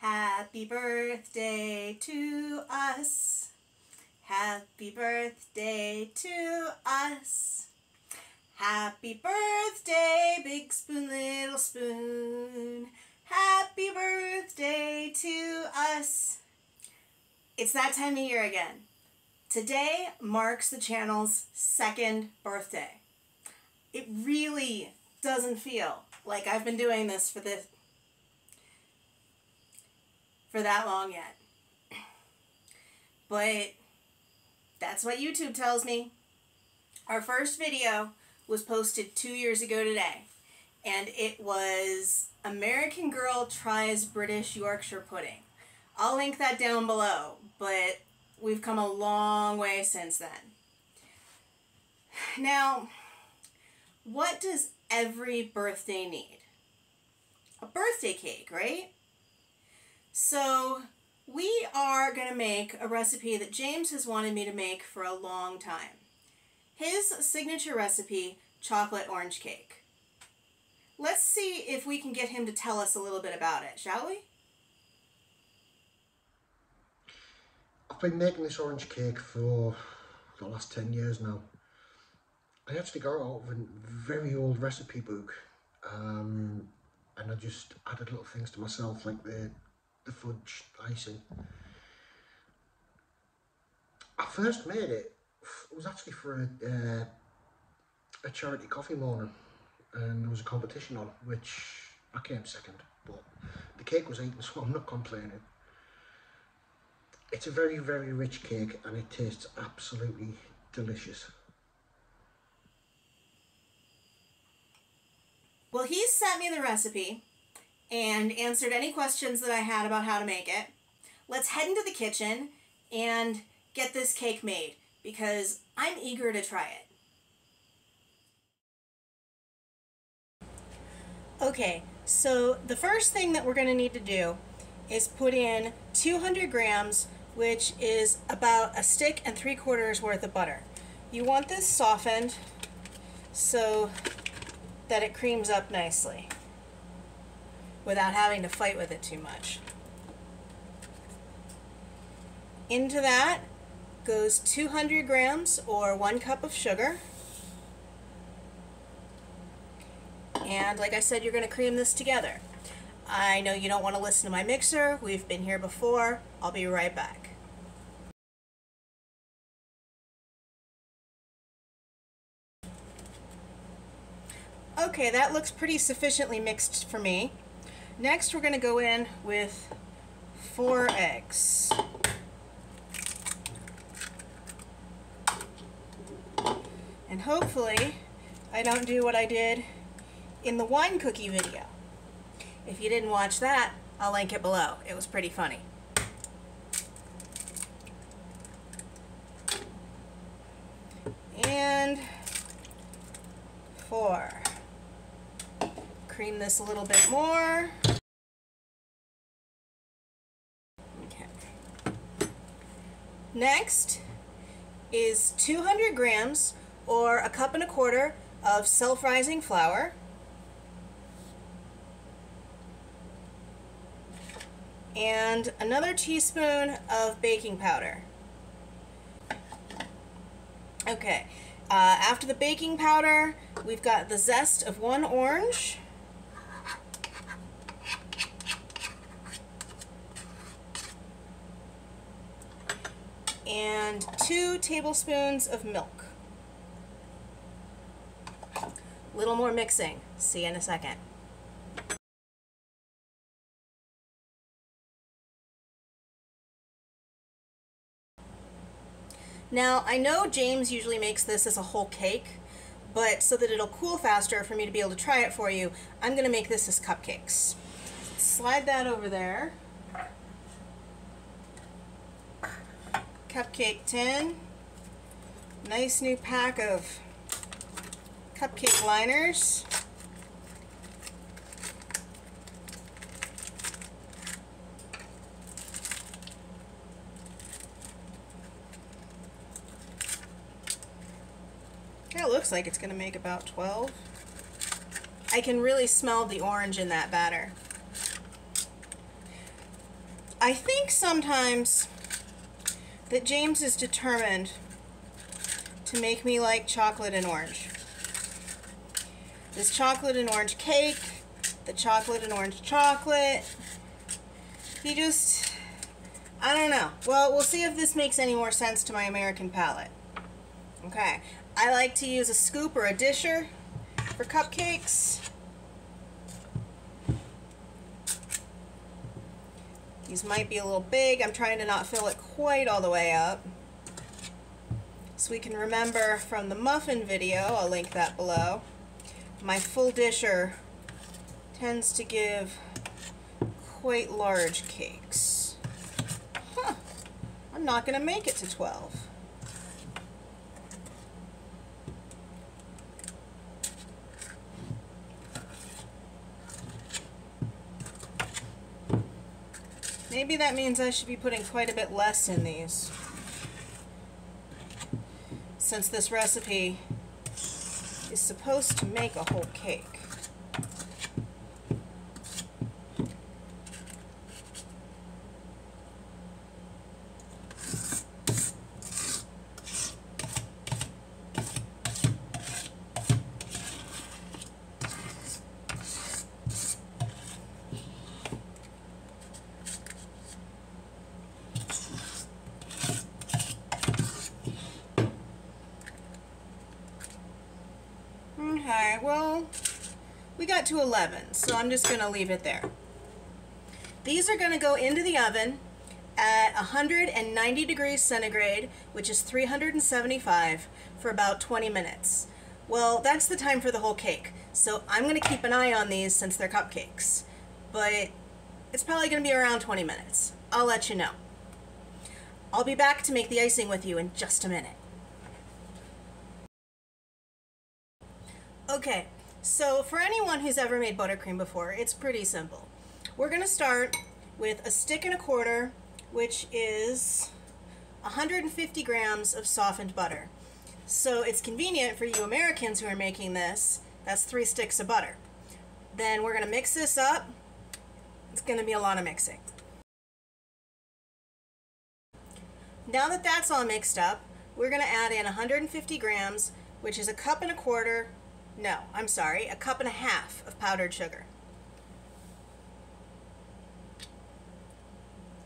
Happy birthday to us. Happy birthday to us. Happy birthday, big spoon, little spoon. Happy birthday to us. It's that time of year again. Today marks the channel's second birthday. It really doesn't feel like I've been doing this for this for that long yet. But that's what YouTube tells me. Our first video was posted two years ago today, and it was American Girl Tries British Yorkshire Pudding. I'll link that down below, but we've come a long way since then. Now, what does every birthday need? A birthday cake, right? So we are going to make a recipe that James has wanted me to make for a long time. His signature recipe, chocolate orange cake. Let's see if we can get him to tell us a little bit about it, shall we? I've been making this orange cake for the last 10 years now. I actually got out of a very old recipe book um, and I just added little things to myself like the the fudge icing. I first made it, it was actually for a, uh, a charity coffee morning and there was a competition on which I came second but the cake was eaten so I'm not complaining. It's a very very rich cake and it tastes absolutely delicious. Well, he sent me the recipe and answered any questions that I had about how to make it. Let's head into the kitchen and get this cake made because I'm eager to try it. Okay, so the first thing that we're going to need to do is put in 200 grams, which is about a stick and three quarters worth of butter. You want this softened so that it creams up nicely without having to fight with it too much. Into that goes 200 grams or one cup of sugar. And like I said, you're going to cream this together. I know you don't want to listen to my mixer. We've been here before. I'll be right back. Okay, that looks pretty sufficiently mixed for me. Next we're going to go in with four eggs. And hopefully I don't do what I did in the wine cookie video. If you didn't watch that, I'll link it below. It was pretty funny. And four. Cream this a little bit more. Next is 200 grams or a cup and a quarter of self-rising flour. And another teaspoon of baking powder. Okay, uh, after the baking powder, we've got the zest of one orange. And two tablespoons of milk. A little more mixing. See you in a second. Now, I know James usually makes this as a whole cake, but so that it'll cool faster for me to be able to try it for you, I'm going to make this as cupcakes. Slide that over there. Cupcake tin. Nice new pack of cupcake liners. It looks like it's going to make about 12. I can really smell the orange in that batter. I think sometimes that James is determined to make me like chocolate and orange. This chocolate and orange cake, the chocolate and orange chocolate. He just, I don't know. Well, we'll see if this makes any more sense to my American palate. Okay, I like to use a scoop or a disher for cupcakes. These might be a little big. I'm trying to not fill it quite all the way up. So we can remember from the muffin video, I'll link that below, my full disher tends to give quite large cakes. Huh. I'm not going to make it to 12. Maybe that means I should be putting quite a bit less in these. Since this recipe is supposed to make a whole cake. Okay, well, we got to 11, so I'm just going to leave it there. These are going to go into the oven at 190 degrees centigrade, which is 375, for about 20 minutes. Well, that's the time for the whole cake, so I'm going to keep an eye on these since they're cupcakes. But it's probably going to be around 20 minutes. I'll let you know. I'll be back to make the icing with you in just a minute. Okay, so for anyone who's ever made buttercream before, it's pretty simple. We're going to start with a stick and a quarter, which is 150 grams of softened butter. So it's convenient for you Americans who are making this, that's three sticks of butter. Then we're going to mix this up. It's going to be a lot of mixing. Now that that's all mixed up, we're going to add in 150 grams, which is a cup and a quarter no, I'm sorry, a cup and a half of powdered sugar.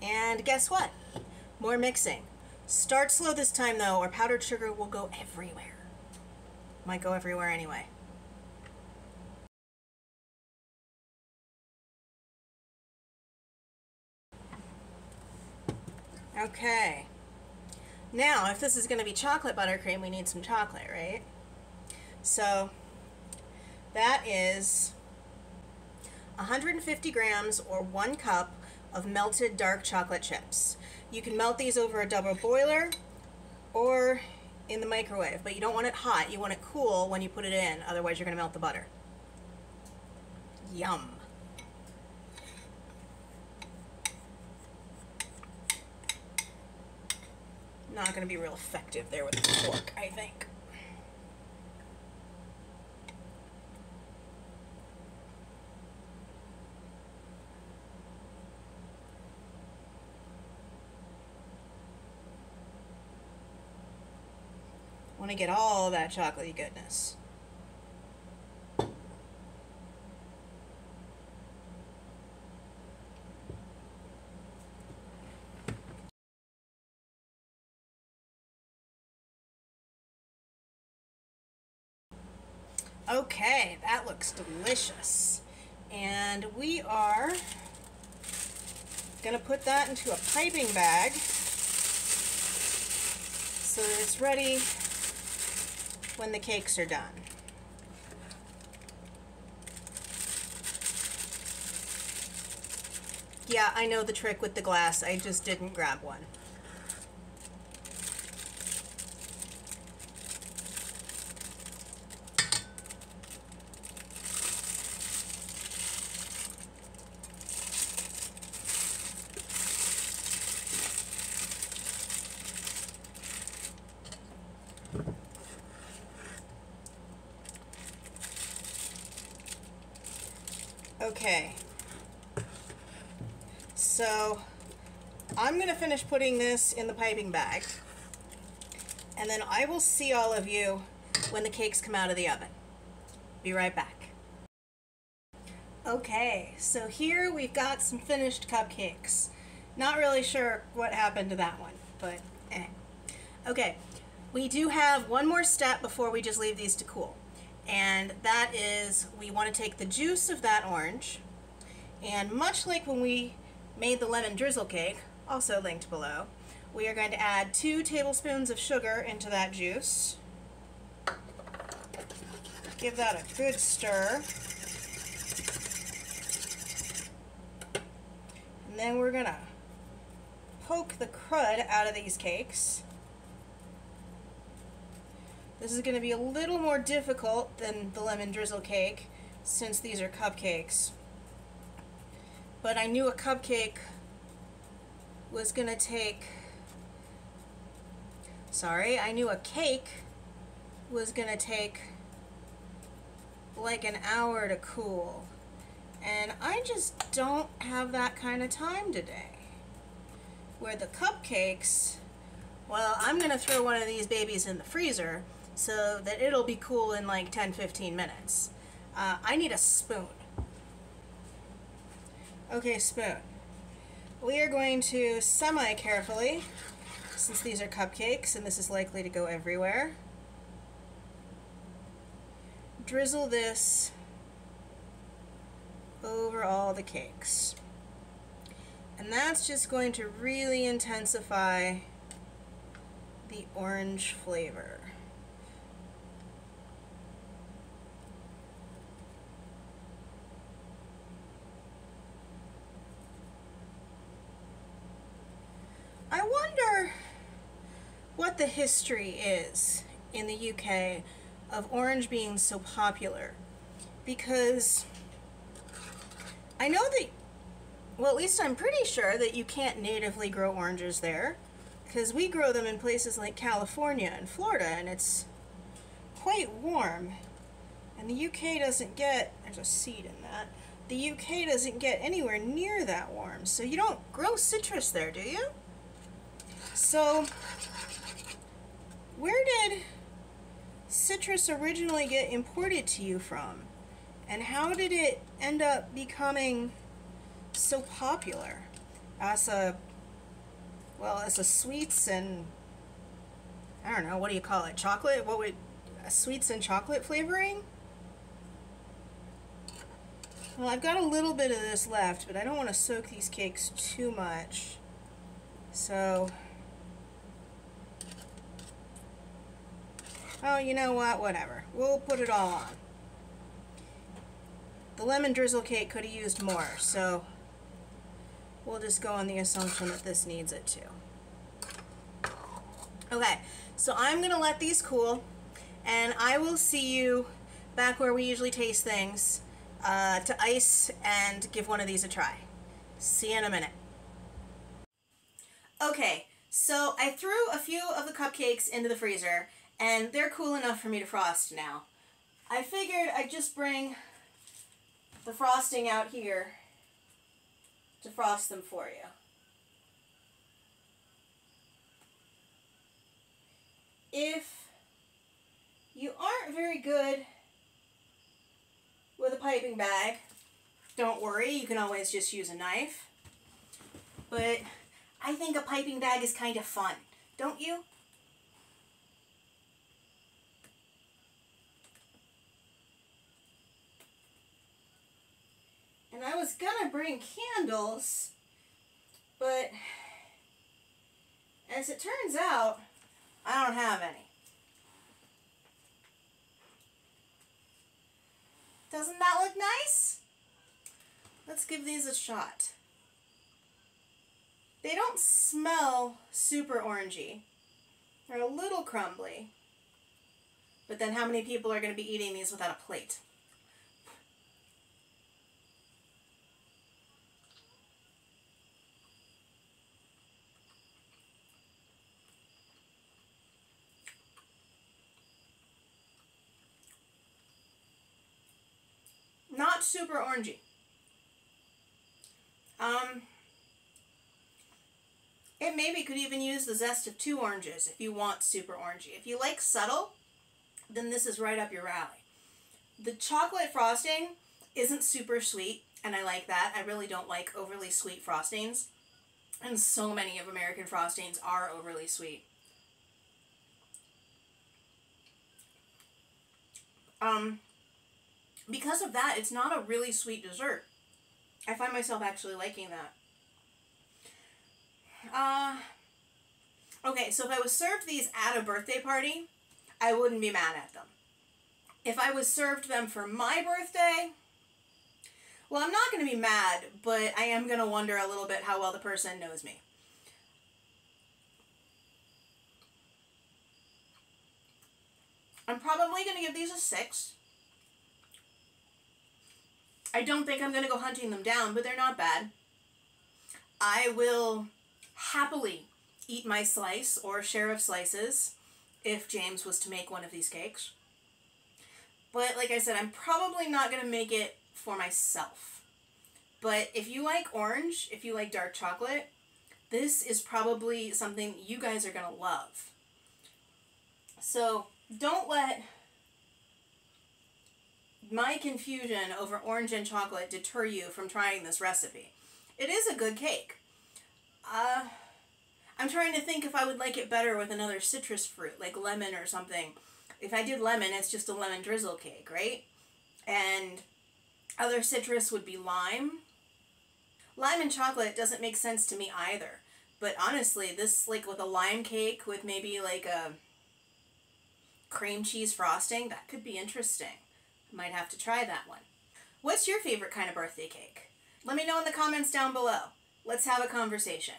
And guess what? More mixing. Start slow this time though, or powdered sugar will go everywhere. Might go everywhere anyway. Okay. Now, if this is going to be chocolate buttercream, we need some chocolate, right? So, that is 150 grams or one cup of melted dark chocolate chips. You can melt these over a double boiler or in the microwave, but you don't want it hot. You want it cool when you put it in, otherwise you're going to melt the butter. Yum. Not going to be real effective there with the fork, I think. Want to get all that chocolatey goodness. Okay, that looks delicious. And we are going to put that into a piping bag so that it's ready when the cakes are done. Yeah, I know the trick with the glass. I just didn't grab one. Okay. So I'm going to finish putting this in the piping bag. And then I will see all of you when the cakes come out of the oven. Be right back. Okay, so here we've got some finished cupcakes. Not really sure what happened to that one, but eh. Okay, we do have one more step before we just leave these to cool. And that is we want to take the juice of that orange, and much like when we made the lemon drizzle cake, also linked below, we are going to add two tablespoons of sugar into that juice. Give that a good stir. And then we're gonna poke the crud out of these cakes. This is gonna be a little more difficult than the lemon drizzle cake since these are cupcakes. But I knew a cupcake was gonna take sorry, I knew a cake was gonna take like an hour to cool. And I just don't have that kind of time today. Where the cupcakes, well, I'm going to throw one of these babies in the freezer so that it'll be cool in like 10-15 minutes. Uh, I need a spoon. Okay, spoon. We are going to semi-carefully, since these are cupcakes and this is likely to go everywhere, drizzle this over all the cakes. And that's just going to really intensify the orange flavor. I wonder what the history is in the UK of orange being so popular because I know that, well, at least I'm pretty sure that you can't natively grow oranges there because we grow them in places like California and Florida and it's quite warm. And the UK doesn't get, there's a seed in that, the UK doesn't get anywhere near that warm. So you don't grow citrus there, do you? So, where did citrus originally get imported to you from? And how did it end up becoming so popular as a, well, as a sweets and, I don't know, what do you call it? Chocolate? What would, sweets and chocolate flavoring? Well, I've got a little bit of this left, but I don't want to soak these cakes too much. So, oh, you know what? Whatever. We'll put it all on. The lemon drizzle cake could have used more, so we'll just go on the assumption that this needs it too. Okay, so I'm going to let these cool, and I will see you back where we usually taste things uh, to ice and give one of these a try. See you in a minute. Okay, so I threw a few of the cupcakes into the freezer, and they're cool enough for me to frost now. I figured I'd just bring the frosting out here to frost them for you. If you aren't very good with a piping bag, don't worry, you can always just use a knife. But I think a piping bag is kind of fun, don't you? Was gonna bring candles, but as it turns out, I don't have any. Doesn't that look nice? Let's give these a shot. They don't smell super orangey. They're a little crumbly. But then how many people are going to be eating these without a plate? Not super orangey. Um, It maybe could even use the zest of two oranges if you want super orangey. If you like subtle, then this is right up your alley. The chocolate frosting isn't super sweet, and I like that. I really don't like overly sweet frostings. And so many of American frostings are overly sweet. Um, because of that, it's not a really sweet dessert. I find myself actually liking that. Uh, okay, so if I was served these at a birthday party, I wouldn't be mad at them. If I was served them for my birthday, well, I'm not going to be mad, but I am going to wonder a little bit how well the person knows me. I'm probably going to give these a 6. I don't think I'm going to go hunting them down, but they're not bad. I will happily eat my slice or share of slices if James was to make one of these cakes. But like I said, I'm probably not going to make it for myself. But if you like orange, if you like dark chocolate, this is probably something you guys are going to love. So don't let my confusion over orange and chocolate deter you from trying this recipe. It is a good cake. Uh, I'm trying to think if I would like it better with another citrus fruit, like lemon or something. If I did lemon, it's just a lemon drizzle cake, right? And other citrus would be lime. Lime and chocolate doesn't make sense to me either. But honestly, this like with a lime cake with maybe like a cream cheese frosting, that could be interesting. Might have to try that one. What's your favorite kind of birthday cake? Let me know in the comments down below. Let's have a conversation.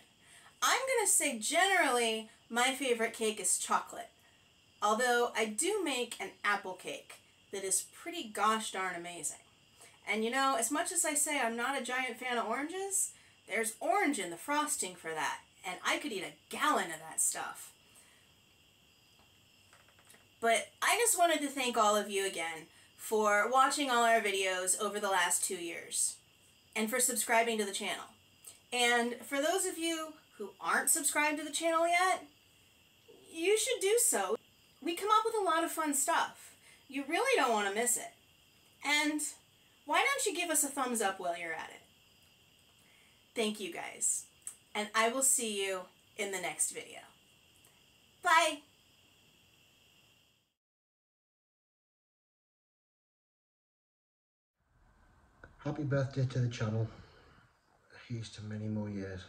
I'm going to say generally my favorite cake is chocolate. Although I do make an apple cake that is pretty gosh darn amazing. And you know, as much as I say I'm not a giant fan of oranges, there's orange in the frosting for that. And I could eat a gallon of that stuff. But I just wanted to thank all of you again for watching all our videos over the last two years and for subscribing to the channel. And for those of you who aren't subscribed to the channel yet, you should do so. We come up with a lot of fun stuff. You really don't want to miss it. And why don't you give us a thumbs up while you're at it? Thank you guys. And I will see you in the next video. Bye! Happy birthday to the channel. Here's to many more years.